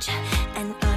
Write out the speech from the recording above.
change. And